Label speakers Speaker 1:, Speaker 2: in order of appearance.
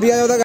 Speaker 1: enviado de